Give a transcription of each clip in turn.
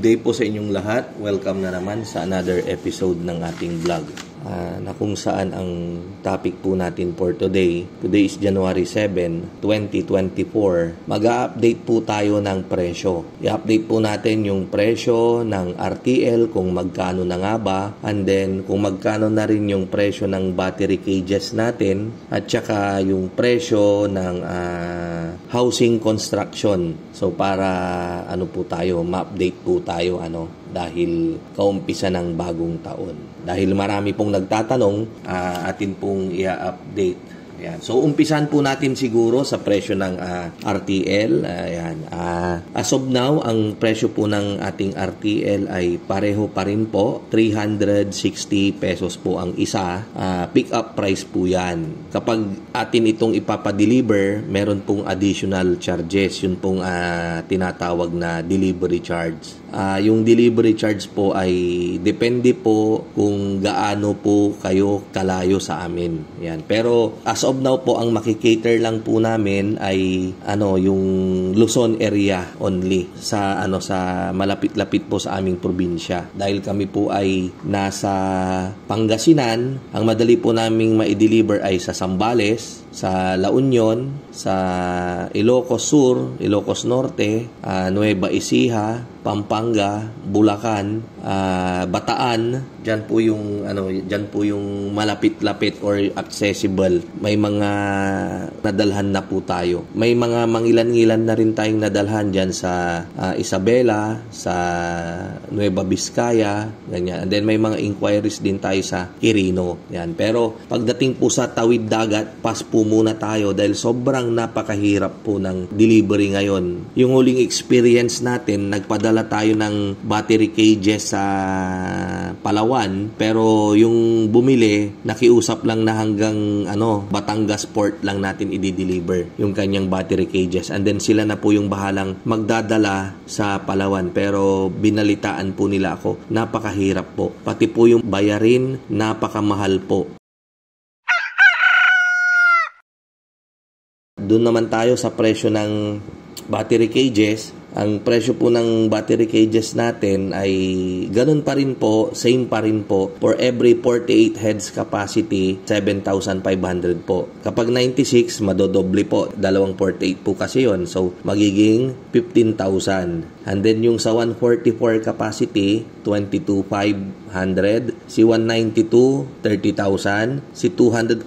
Day po sa inyong lahat. Welcome na naman sa another episode ng ating vlog. Uh, na kung saan ang topic po natin for today. Today is January 7, 2024. Mag-update po tayo ng presyo. I-update po natin yung presyo ng RTL kung magkano na nga ba and then kung magkano na rin yung presyo ng battery cages natin at saka yung presyo ng uh, housing construction. So para ano po tayo, ma-update po tayo ano dahil kaumpisa ng bagong taon. Dahil marami pong nagtatanong, uh, atin pong i-update Ayan. So, umpisan po natin siguro sa presyo ng uh, ah, RTL. Ayan. Uh, as of now, ang presyo po ng ating RTL ay pareho pa rin po. 360 pesos po ang isa. Uh, pick up price po yan. Kapag atin itong ipapadeliver, meron pong additional charges. Yun pong uh, tinatawag na delivery charge. Uh, yung delivery charge po ay depende po kung gaano po kayo kalayo sa amin. Yan. Pero as of now po ang makikater lang po namin ay ano yung Luzon area only sa ano sa malapit-lapit po sa aming probinsya. Dahil kami po ay nasa Pangasinan, ang madali po naming ma-deliver ay sa Sambales, sa La Union, sa Ilocos Sur, Ilocos Norte, uh, Nueva Ecija, Pampanga, Bulacan, uh, Bataan, diyan po yung ano, diyan po yung malapit-lapit or accessible. May mga nadalhan na po tayo. May mga mangilan-ngilan na rin tayong nadalhan diyan sa uh, Isabela, sa Nueva Vizcaya, ganyan. And then may mga inquiries din tayo sa Quirino. Yan. Pero pagdating po sa tawid dagat, pas po muna tayo dahil sobrang napakahirap po ng delivery ngayon. Yung huling experience natin, nagpadala tayo ng battery cages sa Palawan pero yung bumili nakiusap lang na hanggang ano Batangas port lang natin i-deliver yung kanyang battery cages. And then sila na po yung bahalang magdadala sa Palawan pero binalitaan po nila ako. Napakahirap po. Pati po yung bayarin napakamahal po doon naman tayo sa presyo ng battery cages ang presyo po ng battery cages natin ay ganun pa rin po, same pa rin po. For every 48 heads capacity, 7,500 po. Kapag 96, madodoble po. Dalawang 48 po kasi yon So, magiging 15,000. And then yung sa 144 capacity, 22,500. Si 192, 30,000. Si 240,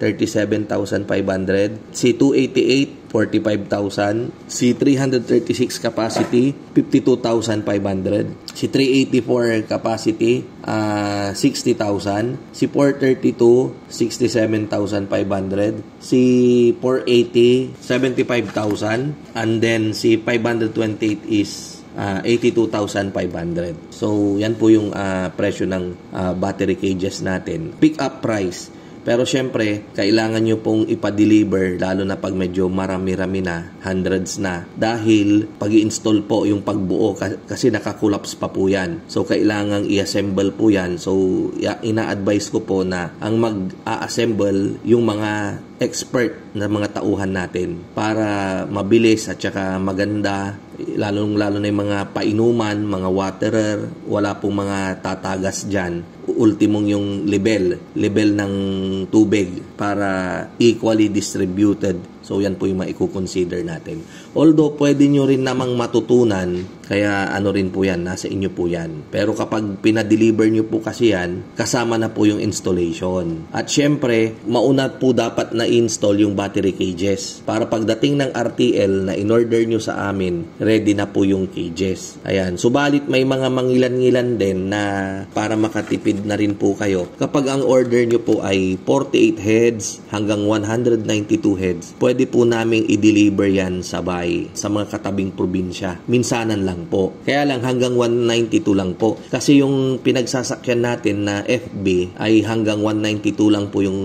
37,500. Si 288, 45,000. Si 336 capacity, 52,500. Si 384 capacity, uh, 60,000. Si 432, 67,500. Si 480, 75,000. And then si 528 is uh, 82,500. So, yan po yung uh, presyo ng uh, battery cages natin. Pick up price pero syempre, kailangan nyo pong ipa-deliver lalo na pag medyo marami-rami na, hundreds na. Dahil pag install po yung pagbuo kasi nakakulaps pa po yan. So kailangan i-assemble po yan. So ina-advise ko po na ang mag-a-assemble yung mga expert na mga tauhan natin para mabilis at saka maganda lalong lalo na yung mga painuman, mga waterer, wala pong mga tatagas dyan. Ultimong yung level, level ng tubig para equally distributed So yan po yung maiko-consider natin. Although pwede nyo rin namang matutunan, kaya ano rin po yan, nasa inyo po yan. Pero kapag pinadeliver nyo po kasi yan, kasama na po yung installation. At syempre, mauna po dapat na install yung battery cages. Para pagdating ng RTL na in-order nyo sa amin, ready na po yung cages. Ayan. Subalit may mga mangilan-ngilan din na para makatipid na rin po kayo. Kapag ang order nyo po ay 48 heads hanggang 192 heads, pwede pwede po naming i-deliver yan sabay sa mga katabing probinsya. Minsanan lang po. Kaya lang hanggang 192 lang po. Kasi yung pinagsasakyan natin na FB ay hanggang 192 lang po yung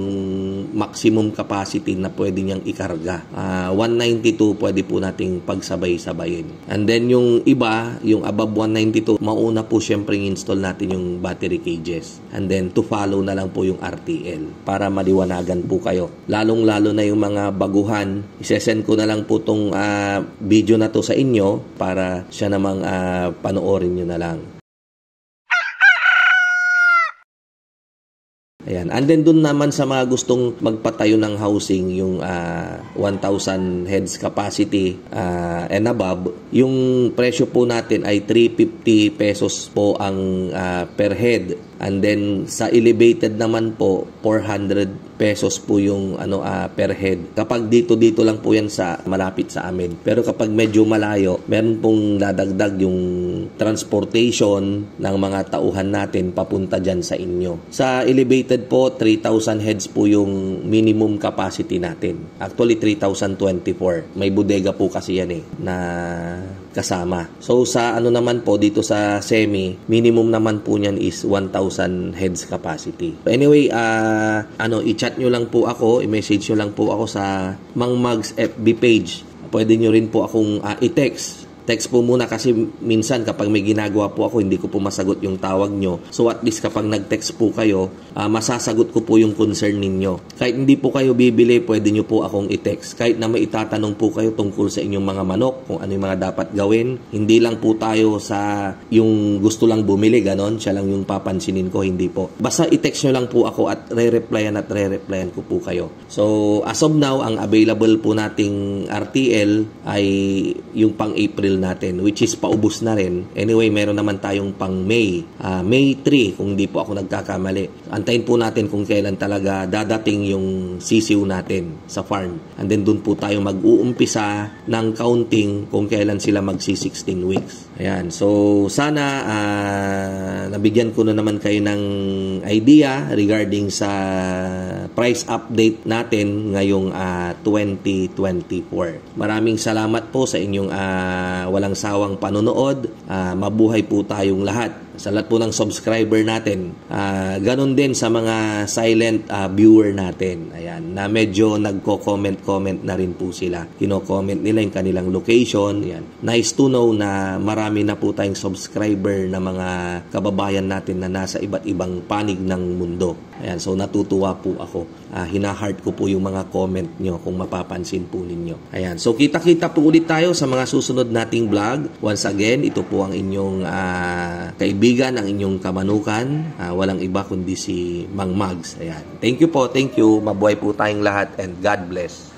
maximum capacity na pwede niyang ikarga. Uh, 192 pwede po nating pagsabay-sabayin. And then yung iba, yung above 192, mauna po syempre install natin yung battery cages. And then to follow na lang po yung RTL para maliwanagan po kayo. Lalong-lalo na yung mga baguhan, isesend ko na lang po tong uh, video na to sa inyo para siya namang uh, panoorin nyo na lang. Ayan. And then doon naman sa mga gustong magpatayo ng housing, yung uh, ah, 1,000 heads capacity uh, and above, yung presyo po natin ay 350 pesos po ang uh, per head. And then sa elevated naman po 400 pesos po yung ano uh, per head. Kapag dito dito lang po yan sa malapit sa amin. Pero kapag medyo malayo, meron pong dadagdag yung transportation ng mga tauhan natin papunta diyan sa inyo. Sa elevated po 3,000 heads po yung minimum capacity natin. Actually 3,024. May bodega po kasi yan eh na kasama. So sa ano naman po dito sa semi, minimum naman po niyan is 1,000 heads capacity. Anyway, uh, ano i-chat nyo lang po ako, i-message nyo lang po ako sa Mang Mags FB page. Pwede nyo rin po akong uh, i-text text po muna kasi minsan kapag may ginagawa po ako hindi ko po masagot yung tawag nyo. So at least kapag nag-text po kayo, uh, masasagot ko po yung concern ninyo. Kahit hindi po kayo bibili, pwede nyo po akong i-text. Kahit na may itatanong po kayo tungkol sa inyong mga manok, kung ano yung mga dapat gawin. Hindi lang po tayo sa yung gusto lang bumili, ganon. Siya lang yung papansinin ko, hindi po. Basta i-text nyo lang po ako at re-replyan at re-replyan ko po kayo. So as of now, ang available po nating RTL ay yung pang April bill natin which is paubos na rin. Anyway, meron naman tayong pang May. Uh, May 3 kung di po ako nagkakamali. Antayin po natin kung kailan talaga dadating yung sisiw natin sa farm. And then doon po tayo mag-uumpisa ng counting kung kailan sila magsi 16 weeks. Ayan. So sana uh, nabigyan ko na naman kayo ng idea regarding sa price update natin ngayong uh, 2024. Maraming salamat po sa inyong uh, walang sawang panonood. Uh, mabuhay po tayong lahat sa lahat po ng subscriber natin. Uh, ganon din sa mga silent uh, viewer natin. Ayan, na medyo nagko-comment-comment na rin po sila. Kino-comment nila yung kanilang location. Ayan. Nice to know na marami na po tayong subscriber na mga kababayan natin na nasa iba't ibang panig ng mundo. Ayan, so natutuwa po ako. Uh, hina-heart ko po yung mga comment nyo kung mapapansin po ninyo. Ayan, so kita-kita po ulit tayo sa mga susunod nating vlog. Once again, ito po ang inyong uh, kaibigan kaibigan, ang inyong kamanukan. Uh, walang iba kundi si Mang Mags. Ayan. Thank you po, thank you. Mabuhay po tayong lahat and God bless.